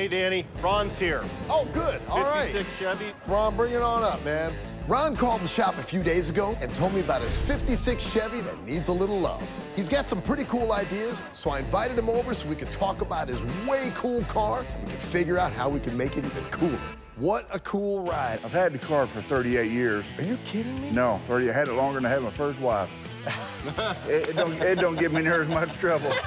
Hey, Danny, Ron's here. Oh, good. All right. 56 Chevy. Ron, bring it on up, man. Ron called the shop a few days ago and told me about his 56 Chevy that needs a little love. He's got some pretty cool ideas, so I invited him over so we could talk about his way cool car and we could figure out how we can make it even cooler. What a cool ride. I've had the car for 38 years. Are you kidding me? No, 30. I had it longer than I had my first wife. it, it don't, it don't give me near as much trouble.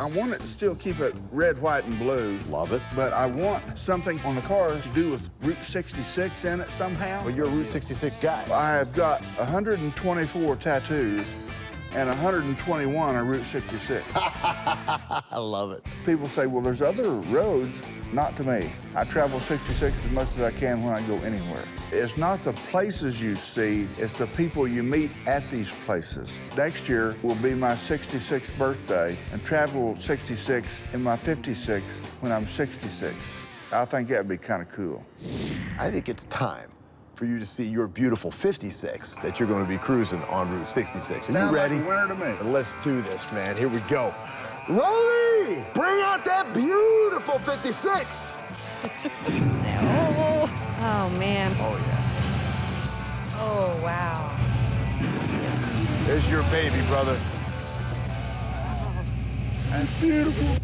I want it to still keep it red, white, and blue. Love it. But I want something on the car to do with Route 66 in it somehow. Well, you're a Route 66 guy. I have got 124 tattoos and 121 on Route 66. I love it. People say, well, there's other roads. Not to me. I travel 66 as much as I can when I go anywhere. It's not the places you see, it's the people you meet at these places. Next year will be my 66th birthday, and travel 66 in my 56 when I'm 66. I think that'd be kind of cool. I think it's time for you to see your beautiful 56 that you're going to be cruising on Route 66. Are Sound you like ready? a winner to me. Let's do this, man. Here we go. Roli, bring out that beautiful 56. Oh, oh man. Oh, yeah. Oh, wow. There's your baby, brother. Oh. That's beautiful.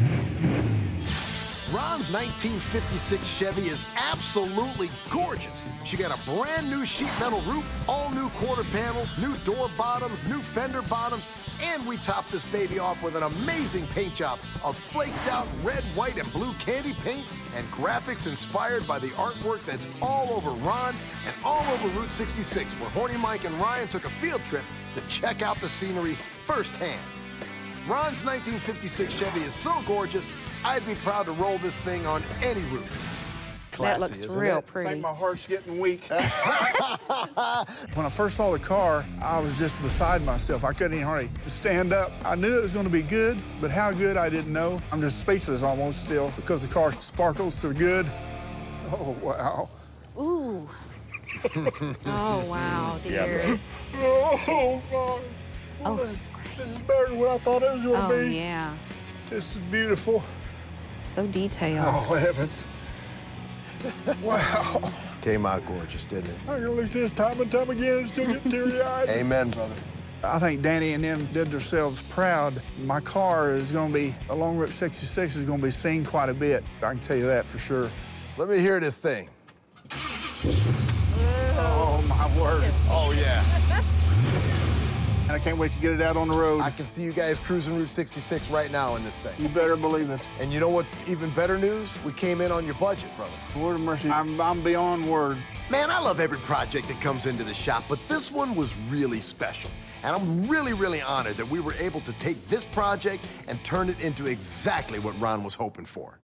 Ron's 1956 Chevy is absolutely gorgeous. She got a brand new sheet metal roof, all new quarter panels, new door bottoms, new fender bottoms, and we topped this baby off with an amazing paint job of flaked out red, white, and blue candy paint and graphics inspired by the artwork that's all over Ron and all over Route 66, where Horny Mike and Ryan took a field trip to check out the scenery firsthand. Ron's 1956 Chevy is so gorgeous, I'd be proud to roll this thing on any route. that looks isn't real it? I pretty. think my heart's getting weak. when I first saw the car, I was just beside myself. I couldn't even hardly stand up. I knew it was going to be good, but how good I didn't know. I'm just speechless almost still because the car sparkles so good. Oh, wow. Ooh. oh, wow, Yeah, dear. Oh, God. Oh, this, that's great. this is better than what I thought it was going to Oh, be. yeah. This is beautiful. So detailed. Oh, heavens. wow. Came out gorgeous, didn't it? I can look at this time and time again and still get teary-eyed. Amen, brother. I think Danny and them did themselves proud. My car is going to be, along Route 66 is going to be seen quite a bit. I can tell you that for sure. Let me hear this thing. Oh, my word. Oh, yeah. I can't wait to get it out on the road. I can see you guys cruising Route 66 right now in this thing. You better believe it. And you know what's even better news? We came in on your budget, brother. Word of mercy, I'm, I'm beyond words. Man, I love every project that comes into the shop, but this one was really special. And I'm really, really honored that we were able to take this project and turn it into exactly what Ron was hoping for.